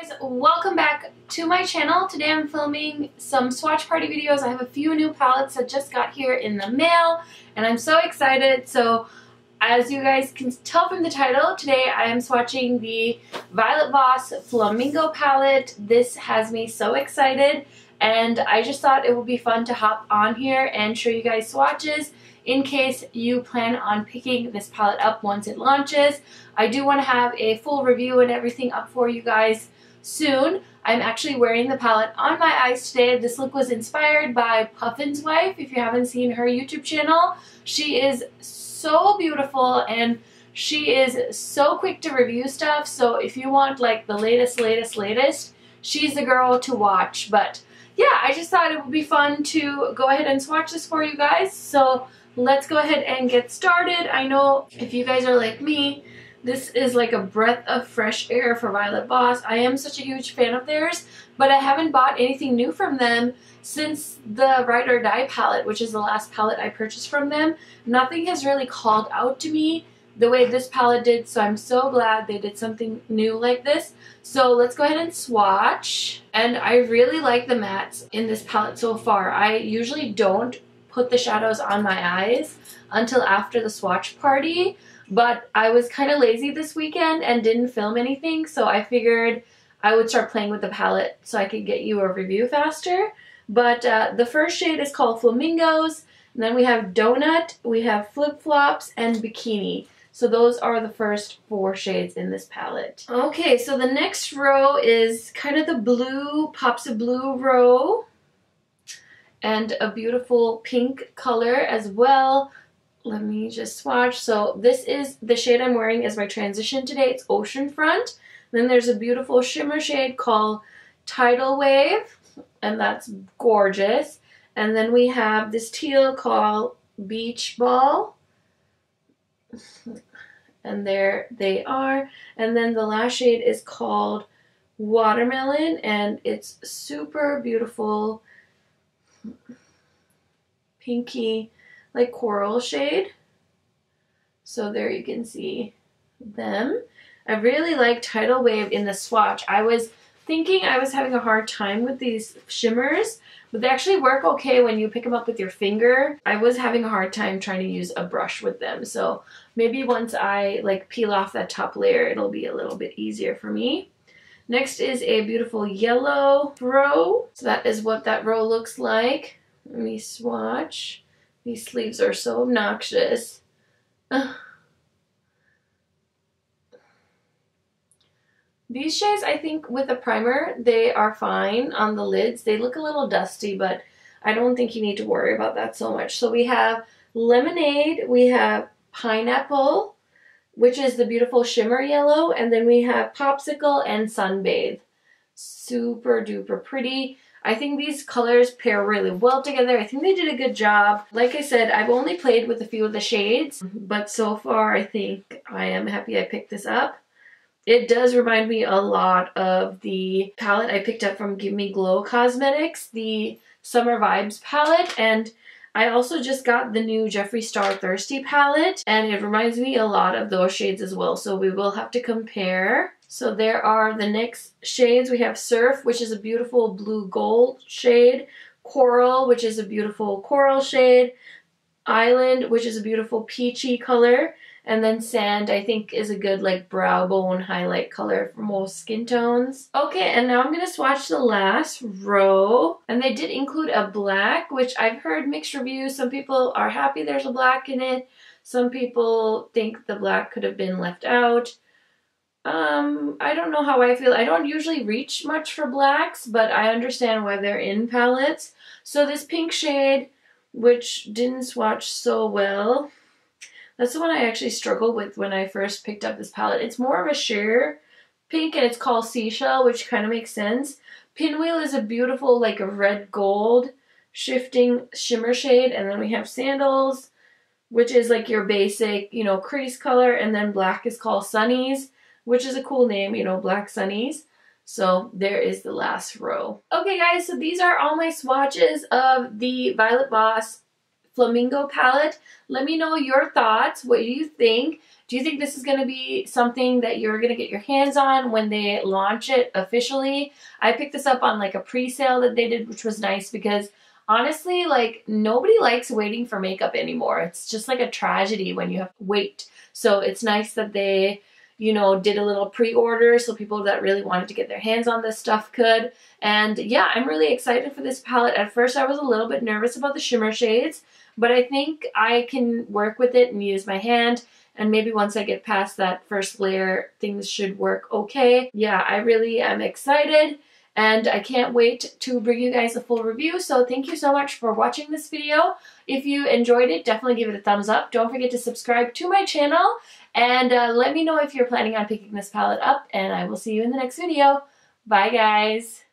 guys, welcome back to my channel. Today I'm filming some swatch party videos. I have a few new palettes that just got here in the mail and I'm so excited. So as you guys can tell from the title, today I am swatching the Violet Voss Flamingo palette. This has me so excited and I just thought it would be fun to hop on here and show you guys swatches in case you plan on picking this palette up once it launches. I do want to have a full review and everything up for you guys soon. I'm actually wearing the palette on my eyes today. This look was inspired by Puffin's wife. If you haven't seen her YouTube channel, she is so beautiful and she is so quick to review stuff. So if you want like the latest, latest, latest, she's the girl to watch. But yeah, I just thought it would be fun to go ahead and swatch this for you guys. So let's go ahead and get started. I know if you guys are like me, this is like a breath of fresh air for Violet Voss. I am such a huge fan of theirs, but I haven't bought anything new from them since the Ride or Die palette, which is the last palette I purchased from them. Nothing has really called out to me the way this palette did, so I'm so glad they did something new like this. So let's go ahead and swatch. And I really like the mattes in this palette so far. I usually don't put the shadows on my eyes until after the swatch party. But I was kind of lazy this weekend and didn't film anything, so I figured I would start playing with the palette so I could get you a review faster. But uh, the first shade is called Flamingos, and then we have Donut, we have Flip Flops, and Bikini. So those are the first four shades in this palette. Okay, so the next row is kind of the blue, Pops of Blue row. And a beautiful pink color as well let me just swatch. So this is the shade I'm wearing as my transition today. It's Ocean Front. Then there's a beautiful shimmer shade called Tidal Wave, and that's gorgeous. And then we have this teal called Beach Ball. And there they are. And then the last shade is called Watermelon, and it's super beautiful pinky like coral shade. So there you can see them. I really like Tidal Wave in the swatch. I was thinking I was having a hard time with these shimmers, but they actually work okay when you pick them up with your finger. I was having a hard time trying to use a brush with them, so maybe once I like peel off that top layer, it'll be a little bit easier for me. Next is a beautiful yellow row. So that is what that row looks like. Let me swatch. These sleeves are so obnoxious. These shades, I think with a primer, they are fine on the lids. They look a little dusty, but I don't think you need to worry about that so much. So we have Lemonade, we have Pineapple, which is the beautiful shimmer yellow, and then we have Popsicle and Sunbathe. Super duper pretty. I think these colors pair really well together. I think they did a good job. Like I said, I've only played with a few of the shades, but so far I think I am happy I picked this up. It does remind me a lot of the palette I picked up from Give Me Glow Cosmetics, the Summer Vibes palette, and I also just got the new Jeffree Star Thirsty palette, and it reminds me a lot of those shades as well, so we will have to compare. So there are the next shades. We have Surf, which is a beautiful blue gold shade. Coral, which is a beautiful coral shade. Island, which is a beautiful peachy color. And then Sand, I think, is a good like brow bone highlight color for most skin tones. Okay, and now I'm going to swatch the last row. And they did include a black, which I've heard mixed reviews. Some people are happy there's a black in it. Some people think the black could have been left out. Um, I don't know how I feel. I don't usually reach much for blacks, but I understand why they're in palettes. So this pink shade, which didn't swatch so well, that's the one I actually struggled with when I first picked up this palette. It's more of a sheer pink and it's called Seashell, which kind of makes sense. Pinwheel is a beautiful like a red gold shifting shimmer shade. And then we have Sandals, which is like your basic, you know, crease color. And then black is called Sunnies which is a cool name, you know, Black Sunnies. So there is the last row. Okay guys, so these are all my swatches of the Violet Voss Flamingo palette. Let me know your thoughts. What do you think? Do you think this is going to be something that you're going to get your hands on when they launch it officially? I picked this up on like a pre-sale that they did, which was nice because honestly, like nobody likes waiting for makeup anymore. It's just like a tragedy when you have to wait. So it's nice that they, you know, did a little pre-order so people that really wanted to get their hands on this stuff could. And yeah, I'm really excited for this palette. At first I was a little bit nervous about the shimmer shades, but I think I can work with it and use my hand. And maybe once I get past that first layer, things should work okay. Yeah, I really am excited and I can't wait to bring you guys a full review. So thank you so much for watching this video. If you enjoyed it, definitely give it a thumbs up. Don't forget to subscribe to my channel and uh, let me know if you're planning on picking this palette up and I will see you in the next video. Bye guys!